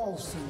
Olsen.